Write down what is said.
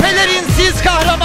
pelerin siz kahraman.